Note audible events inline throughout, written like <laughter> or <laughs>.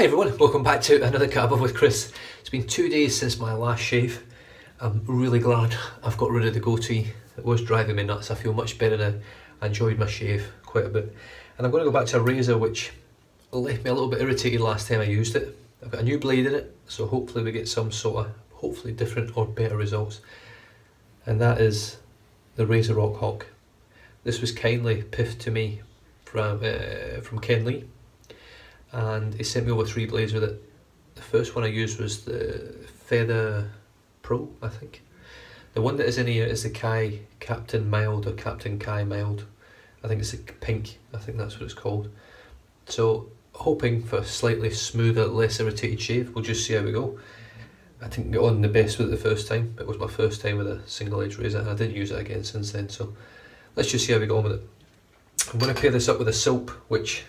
Hi everyone, welcome back to another Cuppa with Chris. It's been two days since my last shave. I'm really glad I've got rid of the goatee. It was driving me nuts. I feel much better now. I enjoyed my shave quite a bit. And I'm going to go back to a razor which left me a little bit irritated last time I used it. I've got a new blade in it, so hopefully we get some sort of, hopefully different or better results. And that is the RazoRock Hawk. This was kindly piffed to me from, uh, from Ken Lee and he sent me over three blades with it. The first one I used was the Feather Pro, I think. The one that is in here is the Kai Captain Mild or Captain Kai Mild. I think it's a pink, I think that's what it's called. So hoping for a slightly smoother, less irritated shave. We'll just see how we go. I didn't get on the best with it the first time. It was my first time with a single edge razor and I didn't use it again since then. So let's just see how we go on with it. I'm going to pair this up with a soap, which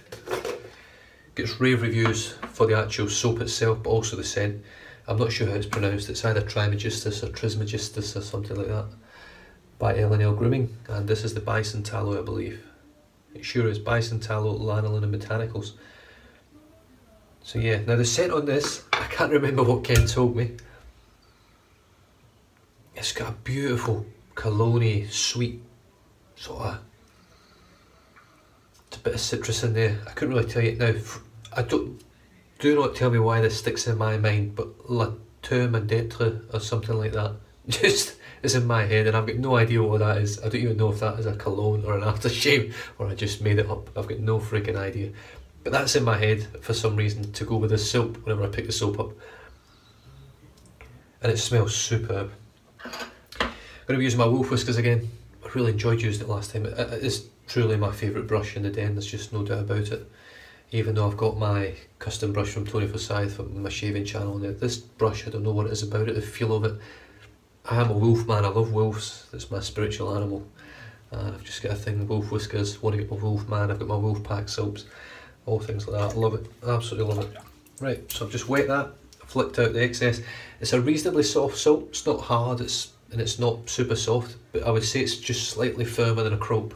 gets rave reviews for the actual soap itself, but also the scent. I'm not sure how it's pronounced. It's either Trimagistus or Trismegistus or something like that by L&L Grooming, and this is the Bison Tallow, I believe. It sure is Bison Tallow, Lanolin and Botanicals. So yeah, now the scent on this, <laughs> I can't remember what Ken told me. It's got a beautiful cologne sweet sort of a bit of citrus in there. I couldn't really tell you now. I don't do not tell me why this sticks in my mind, but La Terre d'Etre or something like that <laughs> just is in my head, and I've got no idea what that is. I don't even know if that is a cologne or an aftershave, or I just made it up. I've got no freaking idea. But that's in my head for some reason to go with the soap whenever I pick the soap up. And it smells superb. I'm going to be using my wolf whiskers again. I really enjoyed using it last time. It's truly my favourite brush in the den, there's just no doubt about it. Even though I've got my custom brush from Tony Forsyth from my shaving channel there, this brush, I don't know what it is about it, the feel of it. I am a wolf man, I love wolves, that's my spiritual animal. And I've just got a thing, wolf whiskers, want to get my wolf man, I've got my wolf pack soaps, all things like that, I love it, absolutely love it. Right, so I've just wet that, flicked out the excess. It's a reasonably soft soap, it's not hard, it's and it's not super soft, but I would say it's just slightly firmer than a croap.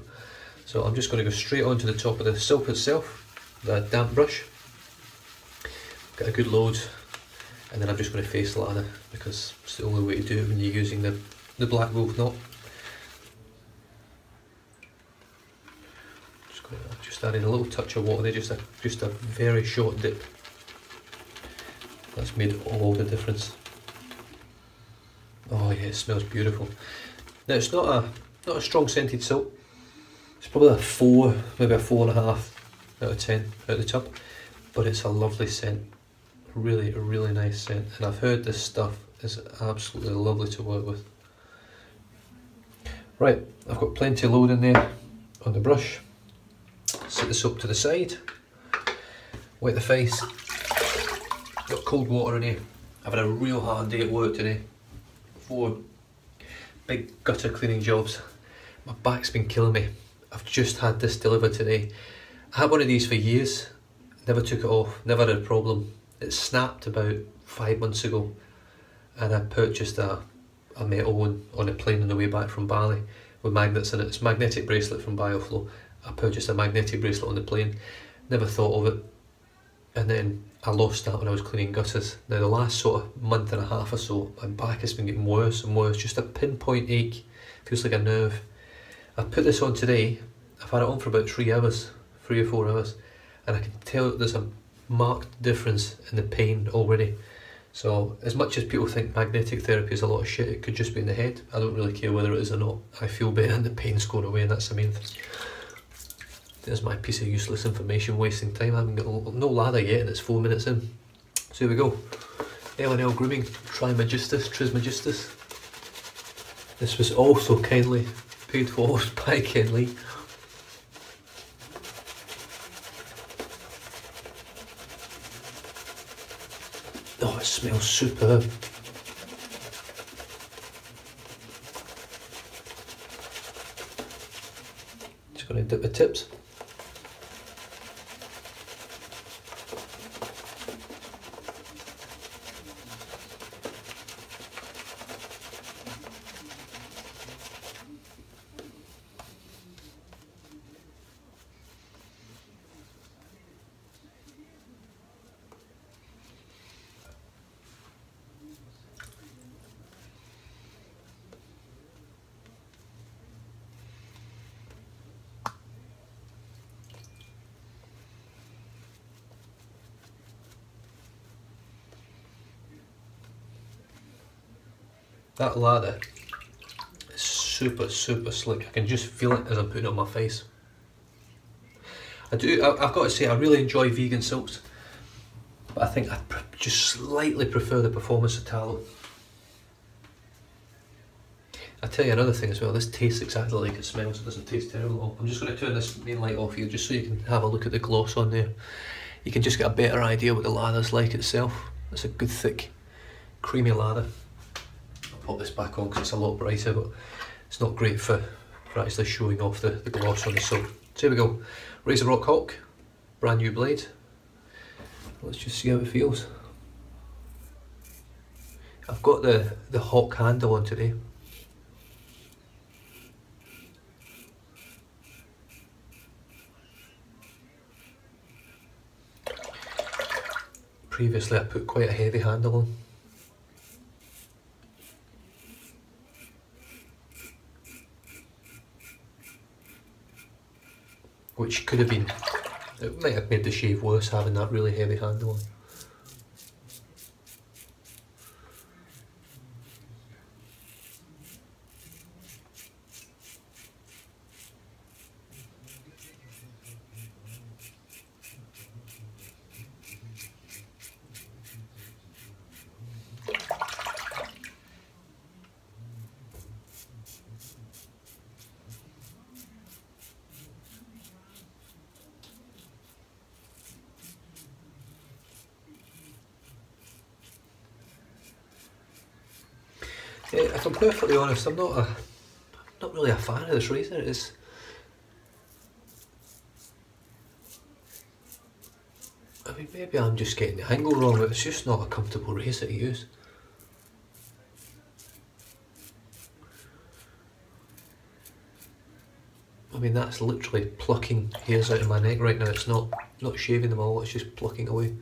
So I'm just going to go straight onto the top of the soap itself, the damp brush. Get a good load and then I'm just going to face lather because it's the only way to do it when you're using the, the Black Wolf knot. Just, going adding a little touch of water there, just a, just a very short dip. That's made all the difference. Oh yeah, it smells beautiful. Now it's not a not a strong scented soap, it's probably a four, maybe a four and a half out of ten out the tub, but it's a lovely scent. Really, a really nice scent, and I've heard this stuff is absolutely lovely to work with. Right, I've got plenty of load in there on the brush. Set this up to the side, wet the face. Got cold water in here. I've had a real hard day at work today. Four big gutter cleaning jobs. My back's been killing me. I've just had this delivered today. I had one of these for years, never took it off, never had a problem. It snapped about five months ago and I purchased a, a metal one on a plane on the way back from Bali with magnets in it. It's magnetic bracelet from Bioflow. I purchased a magnetic bracelet on the plane, never thought of it. And then I lost that when I was cleaning gutters. Now the last sort of month and a half or so, my back has been getting worse and worse, just a pinpoint ache, feels like a nerve. I put this on today, I've had it on for about three hours, three or four hours, and I can tell there's a marked difference in the pain already. So as much as people think magnetic therapy is a lot of shit, it could just be in the head. I don't really care whether it is or not. I feel better and the pain's going away and that's the main thing. There's my piece of useless information wasting time. I haven't got no lather yet and it's four minutes in. So here we go. L&L Grooming, Trimagistus, Trismegistus. This was also kindly paid for by <laughs> Ken Oh, it smells superb. Just going to dip the tips. That lather is super, super slick. I can just feel it as I'm putting it on my face. I do, I, have got to say, I really enjoy vegan silks, but I think I just slightly prefer the performance of tallow. I tell you another thing as well, this tastes exactly like it smells, it doesn't taste terrible I'm just going to turn this main light off here just so you can have a look at the gloss on there. You can just get a better idea what the lather's like itself. It's a good thick creamy lather. I'll this back on because it's a lot brighter but it's not great for, for actually showing off the, the gloss on the. So here we go, RazoRock Hawk, brand new blade. Let's just see how it feels. I've got the, the Hawk handle on today. Previously I put quite a heavy handle on. Which could have been, it might have made the shave worse having that really heavy handle on. Eh, if I'm perfectly honest, I'm not a, not really a fan of this razor. It's I mean, maybe I'm just getting the angle wrong, but it's just not a comfortable razor to use. I mean, that's literally plucking hairs out of my neck right now. It's not not shaving them all. It's just plucking away.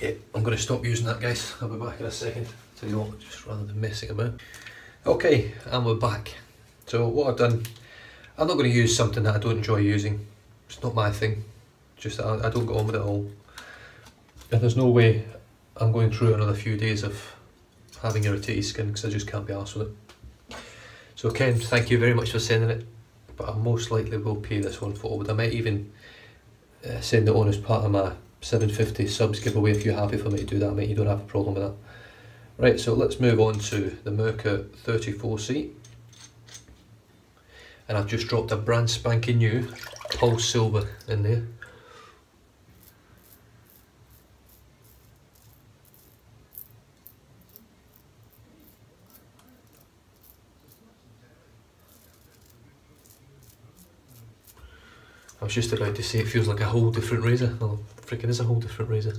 Yeah, I'm going to stop using that guys. I'll be back in a second. Tell you what, just rather than messing about. Okay, and we're back. So what I've done, I'm not going to use something that I don't enjoy using. It's not my thing. Just I, I don't go on with it all. And there's no way I'm going through another few days of having irritated skin because I just can't be arsed with it. So Ken, thank you very much for sending it. But I most likely will pay this one forward. I might even uh, send the on as part of my 750 subs giveaway if you're happy for me to do that mate, you don't have a problem with that. Right, so let's move on to the Merkur 34C. And I've just dropped a brand spanking new Polsilver in there. I was just about to say it feels like a whole different razor. Well, freaking is a whole different razor.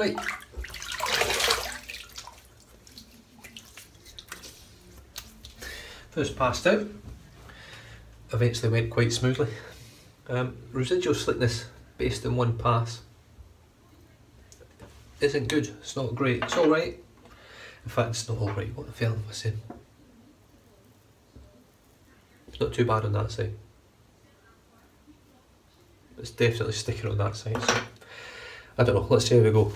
Right. First passed out. Eventually went quite smoothly. Um, residual slickness based in one pass isn't good. It's not great. It's alright. In fact, it's not alright. What the hell am I saying? It's not too bad on that side. It's definitely sticking on that side. So. I don't know, let's see how we go.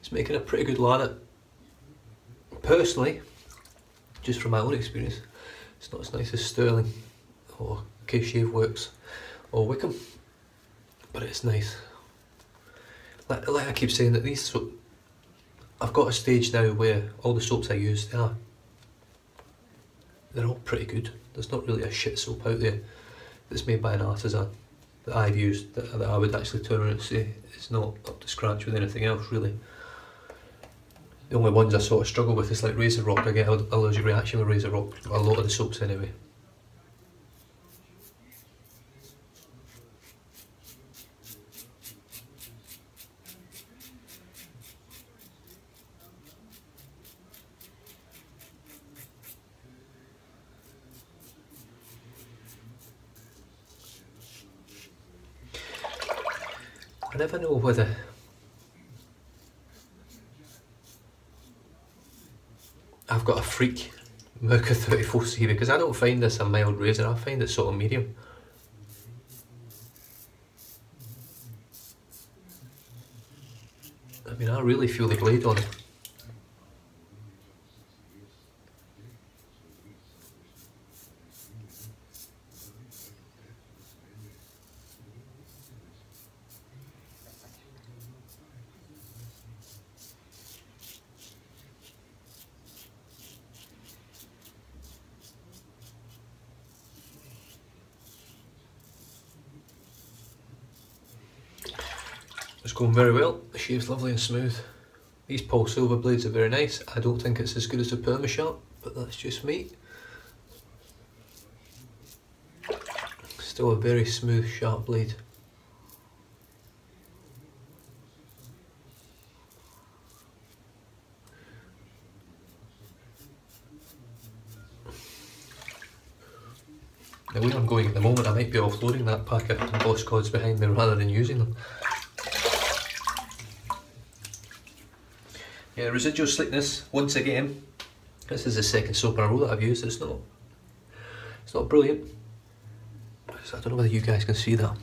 It's making a pretty good lather. Personally, just from my own experience, it's not as nice as Sterling or K-Shave Worx or Wickham but it's nice. Like, like I keep saying that these I've got a stage now where all the soaps I use, they are, they're all pretty good. There's not really a shit soap out there that's made by an artisan that I've used that, that I would actually turn around and say it's not up to scratch with anything else really. The only ones I sort of struggle with is like RazoRock. I get allergic reaction with RazoRock, a lot of the soaps anyway. Never know whether I've got a freak Merkur 34C because I don't find this a mild razor, I find it sort of medium. I mean, I really feel the blade on it. Going very well, the shave's lovely and smooth. These Polsilver blades are very nice. I don't think it's as good as the Permasharp, but that's just me. Still a very smooth, sharp blade. The way I'm going at the moment, I might be offloading that pack of Boss Cods behind me rather than using them. Yeah, residual slickness, once again, this is the second soap in a row that I've used, it's not, it's not brilliant. I don't know whether you guys can see that.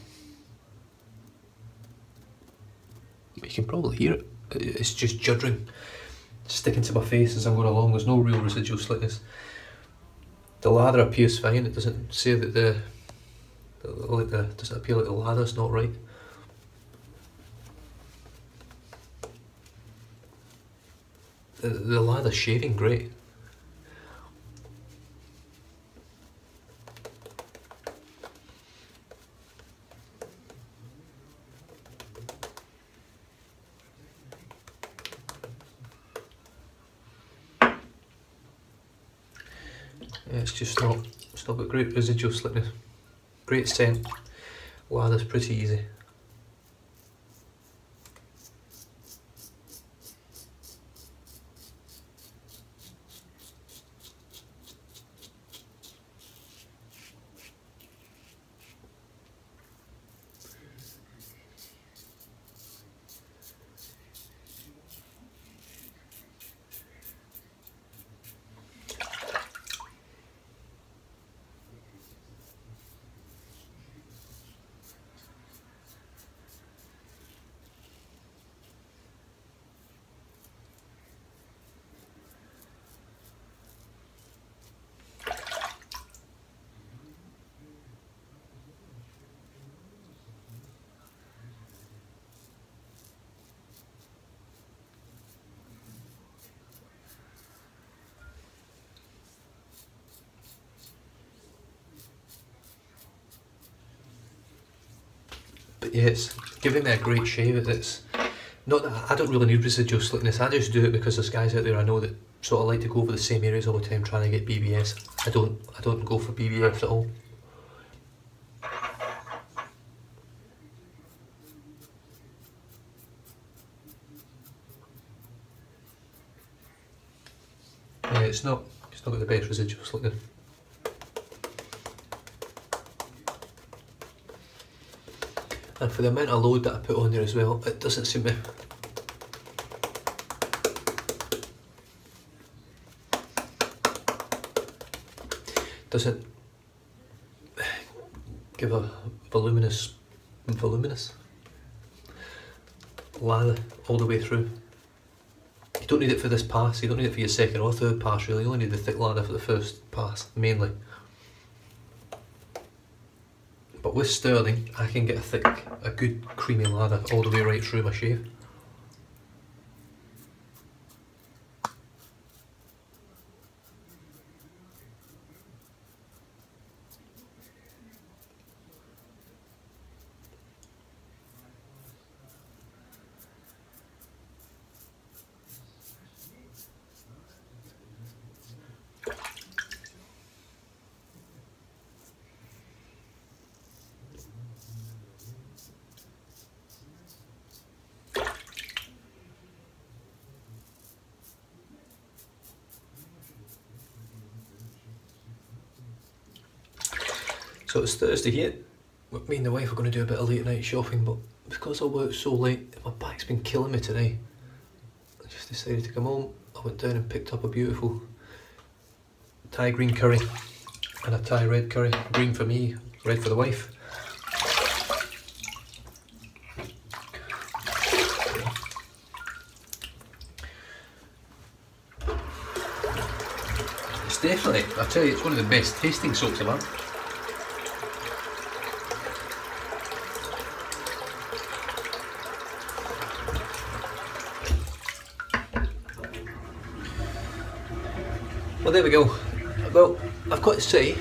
But you can probably hear it, it's just juddering, sticking to my face as I'm going along, there's no real residual slickness. The lather appears fine, it doesn't say that the, like the, doesn't appear like the lather's not right. The, the lather shaving great. Yeah, it's just not, not got great residual slickness. Great scent, lather's pretty easy. But yeah, it's giving me a great shave. It's not that I don't really need residual slickness. I just do it because there's guys out there I know that sort of like to go over the same areas all the time trying to get BBS. I don't. I don't go for BBS at all. Yeah, it's not. It's not got the best residual slickness. And for the amount of load that I put on there as well, it doesn't seem to doesn't give a voluminous voluminous lather all the way through. You don't need it for this pass, you don't need it for your second or third pass really, you only need the thick lather for the first pass, mainly. But with Sterling, I can get a thick, a good creamy lather all the way right through my shave. So it's Thursday here. Me and the wife are going to do a bit of late night shopping, but because I worked so late, my back's been killing me today. I just decided to come home. I went down and picked up a beautiful Thai green curry and a Thai red curry. Green for me, red for the wife. It's definitely, I tell you, it's one of the best tasting soaps I've had. There we go. Well, I've got to say,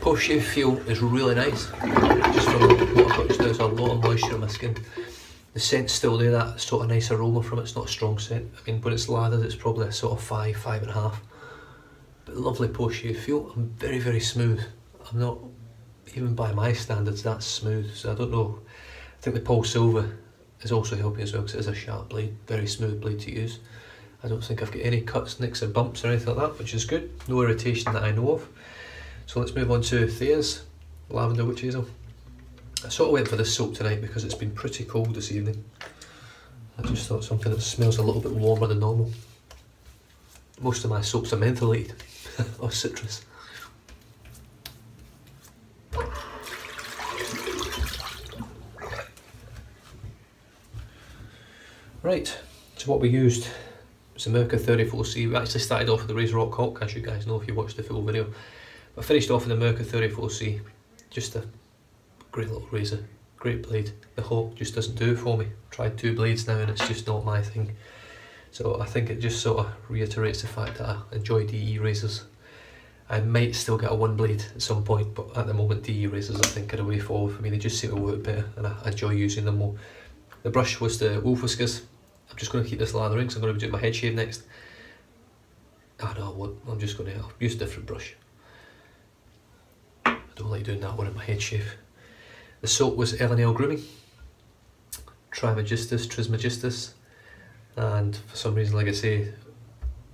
Post Shave Feel is really nice. Just from what I've got just there's a lot of moisture on my skin. The scent's still there, that sort of nice aroma from it. It's not a strong scent. I mean, when it's lathered, it's probably a sort of five, five and a half. But lovely Post Shave Feel. I'm very, very smooth. I'm not, even by my standards, that smooth. So I don't know. I think the Polsilver is also helping as well because it is a sharp blade, very smooth blade to use. I don't think I've got any cuts, nicks or bumps or anything like that, which is good. No irritation that I know of. So let's move on to Thayers Lavender Witch Hazel. I sort of went for this soap tonight because it's been pretty cold this evening. I just thought something that smells a little bit warmer than normal. Most of my soaps are mentholated <laughs> or citrus. Right, so what we used it's a Merkur 34C. We actually started off with the RazoRock Hawk, as you guys know if you watched the full video. I finished off with the Merkur 34C. Just a great little razor, great blade. The Hawk just doesn't do it for me. Tried two blades now and it's just not my thing. So I think it just sort of reiterates the fact that I enjoy DE razors. I might still get a OneBlade at some point, but at the moment DE razors I think are the way forward for me. They just seem to work better and I enjoy using them more. The brush was the Wolf Whiskers I'm just going to keep this lathering so I'm going to be doing my head shave next. Ah no, what? I'm just going to use a different brush. I don't like doing that one in my head shave. The soap was L&L Grooming, Trimagistus, Trismegistus, and for some reason, like I say,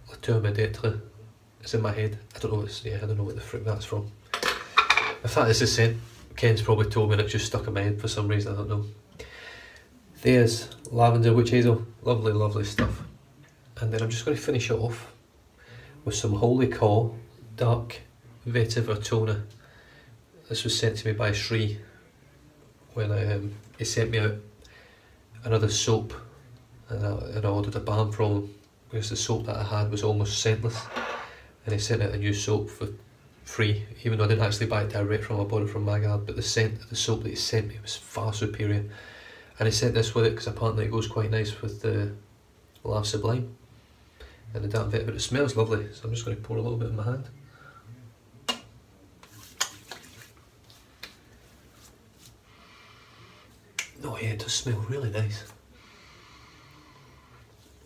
La Tour d'Etre is in my head. I don't know what's, yeah, I don't know what the frick that's from. In fact, this is sent. Ken's probably told me and it just stuck in my head for some reason, I don't know. There's lavender witch hazel, lovely, lovely stuff. And then I'm just going to finish it off with some Holy Black Dark Vetiver Toner. This was sent to me by Sri when I, um, he sent me out another soap and I, and I ordered a balm from him because the soap that I had was almost scentless and he sent out a new soap for free even though I didn't actually buy it direct from him, I bought it from Magad but the scent of the soap that he sent me was far superior and I sent this with it because apparently it goes quite nice with the Lave Sublime and the damp bit, but it smells lovely, so I'm just going to pour a little bit in my hand. Oh yeah, it does smell really nice.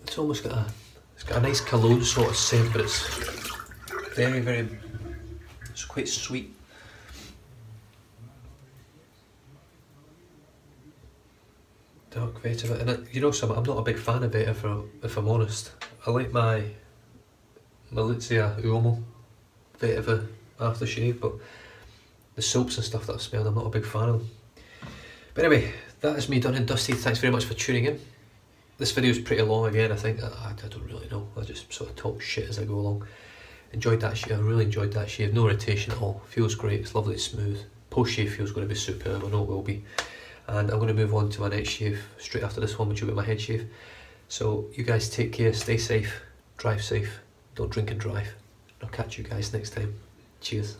It's almost got a, it's got a nice cologne sort of scent, but it's very, very, it's quite sweet. Dark vetiver, and it, you know something, I'm not a big fan of vetiver if I'm honest. I like my Malizia Uomo vetiver aftershave, but the soaps and stuff that I've smelled, I'm not a big fan of them. But anyway, that is me done and dusted. Thanks very much for tuning in. This video is pretty long again, I think. I, I don't really know. I just sort of talk shit as I go along. Enjoyed that shave. I really enjoyed that shave. No irritation at all. Feels great. It's lovely. Smooth. Post shave feels going to be superb. I know it will be and I'm going to move on to my next shave straight after this one which will be my head shave so you guys take care stay safe drive safe don't drink and drive. I'll catch you guys next time. Cheers